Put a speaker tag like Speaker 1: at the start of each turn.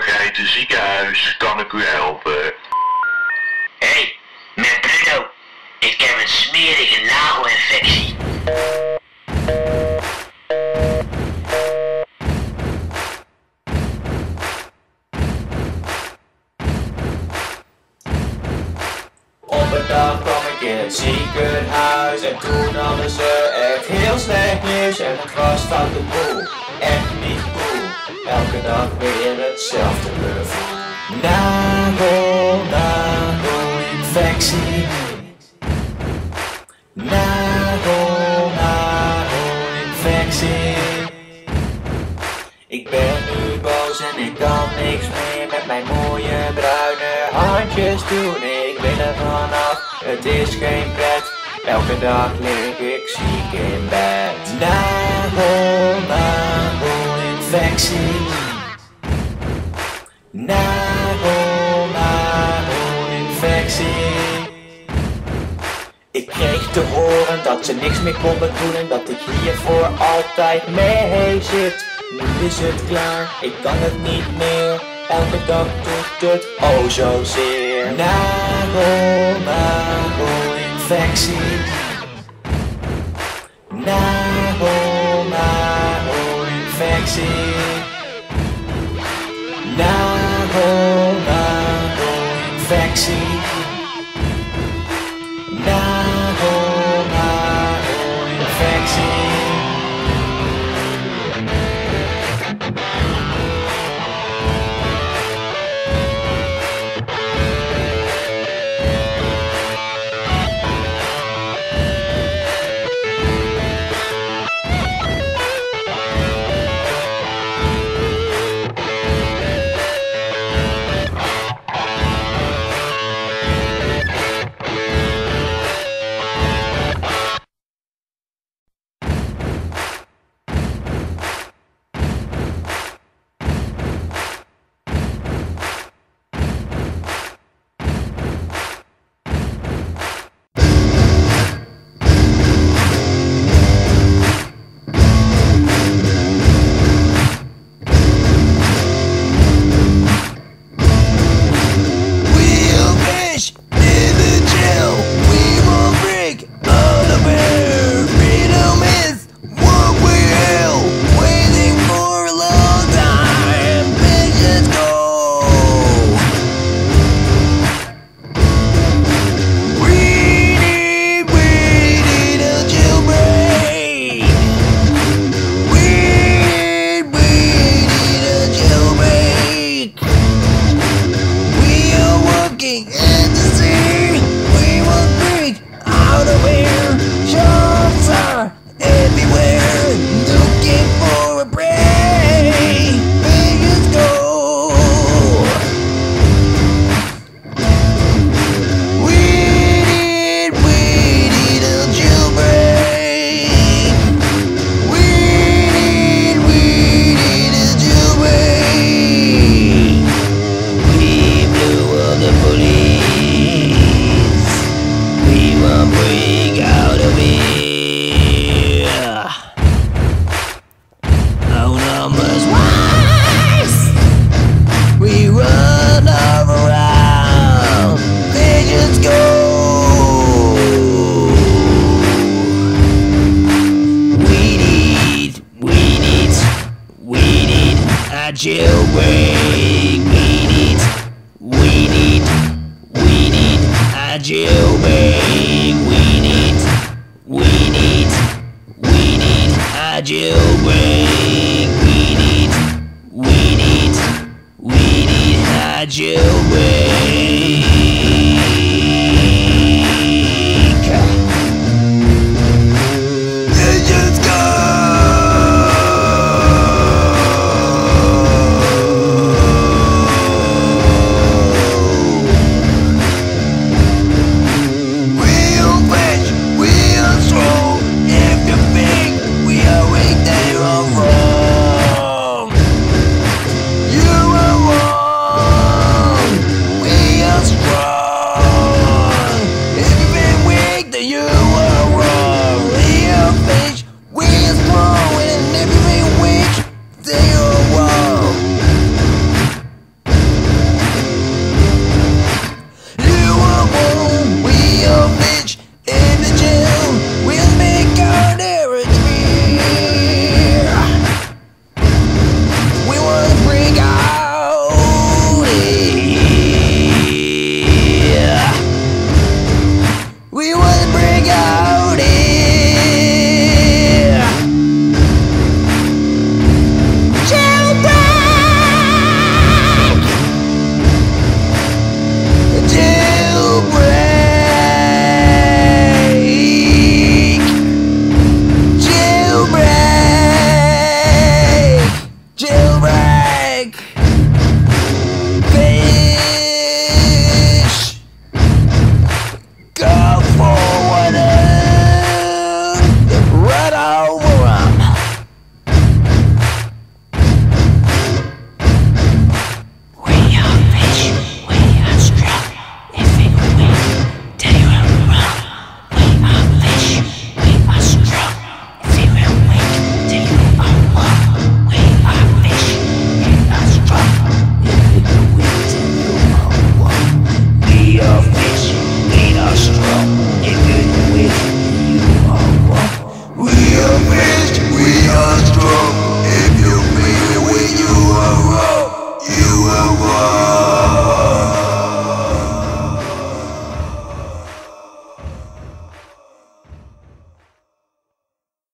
Speaker 1: Drenthe ziekenhuis, kan ik u helpen?
Speaker 2: Hé, hey, met Bruno. Ik heb een smerige nagelinfectie.
Speaker 3: Op een dag kwam ik in het ziekenhuis en toen hadden ze echt heel slecht nieuws en het was fout de boel, echt niet cool. Elke dag weer hetzelfde gevoel. Nagel, infectie. Nagel, infectie. Ik ben nu boos en ik kan niks meer met mijn mooie bruine handjes doen. Ik wil er vanaf, het is geen pret. Elke dag lig ik ziek in bed. Nagel, nagel, te horen dat ze niks meer konden doen en dat ik hier voor altijd mee zit. Nu is het klaar, ik kan het niet meer. Elke dag doet het oh zozeer. Nagel, nagel, infectie. Nagel, infectie. Nagel, nagel, infectie.
Speaker 4: Working in the sea. We will break out of here. Jailbreak. We need, we need, we need a jailbreak. We need, we need, we need a jailbreak. We need, we need, we need a jailbreak.